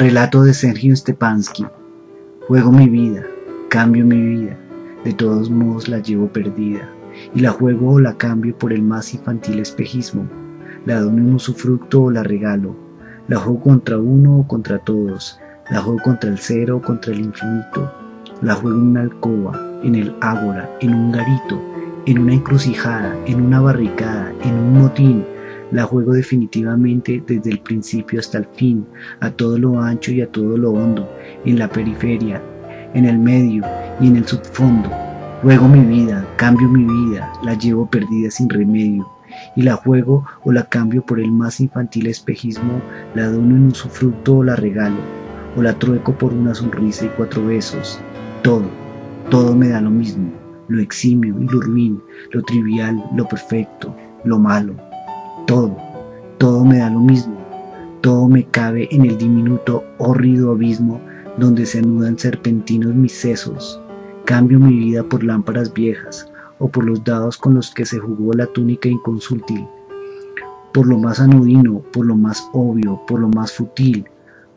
Relato de Sergio Stepansky. Juego mi vida, cambio mi vida, de todos modos la llevo perdida, y la juego o la cambio por el más infantil espejismo, la dono en usufructo o la regalo, la juego contra uno o contra todos, la juego contra el cero o contra el infinito, la juego en una alcoba, en el ágora, en un garito, en una encrucijada, en una barricada, en un motín, la juego definitivamente desde el principio hasta el fin, a todo lo ancho y a todo lo hondo, en la periferia, en el medio y en el subfondo. Juego mi vida, cambio mi vida, la llevo perdida sin remedio, y la juego o la cambio por el más infantil espejismo, la dono en un sufructo o la regalo, o la trueco por una sonrisa y cuatro besos. Todo, todo me da lo mismo, lo eximio y lo ruin, lo trivial, lo perfecto, lo malo todo, todo me da lo mismo, todo me cabe en el diminuto, hórrido abismo donde se anudan serpentinos mis sesos. Cambio mi vida por lámparas viejas o por los dados con los que se jugó la túnica inconsútil, por lo más anudino, por lo más obvio, por lo más futil,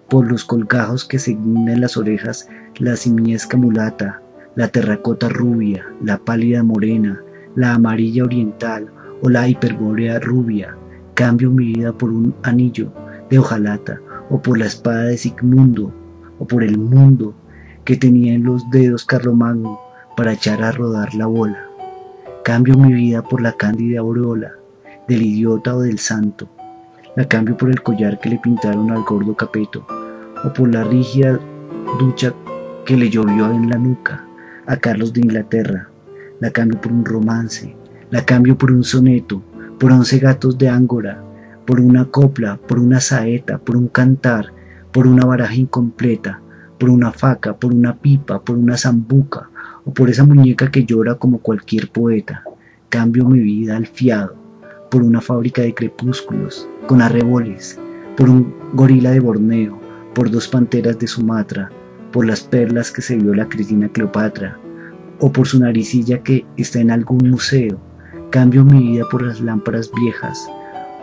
por los colgajos que se guinden las orejas la simiesca mulata, la terracota rubia, la pálida morena, la amarilla oriental o la hiperbórea rubia, Cambio mi vida por un anillo de hojalata, o por la espada de Sigmundo, o por el mundo que tenía en los dedos Carlomagno para echar a rodar la bola. Cambio mi vida por la cándida aureola del idiota o del santo. La cambio por el collar que le pintaron al gordo Capeto, o por la rígida ducha que le llovió en la nuca a Carlos de Inglaterra. La cambio por un romance, la cambio por un soneto, por once gatos de ángora, por una copla, por una saeta, por un cantar, por una baraja incompleta, por una faca, por una pipa, por una zambuca, o por esa muñeca que llora como cualquier poeta. Cambio mi vida al fiado, por una fábrica de crepúsculos, con arreboles, por un gorila de Borneo, por dos panteras de Sumatra, por las perlas que se vio la Cristina Cleopatra, o por su naricilla que está en algún museo, Cambio mi vida por las lámparas viejas,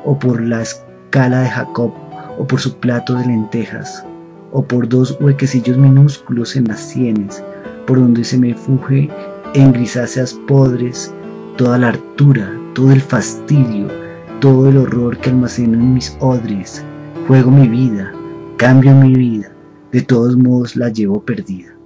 o por la escala de Jacob, o por su plato de lentejas, o por dos huequecillos minúsculos en las sienes, por donde se me fuge en grisáceas podres toda la hartura, todo el fastidio, todo el horror que almaceno en mis odres. Juego mi vida, cambio mi vida, de todos modos la llevo perdida.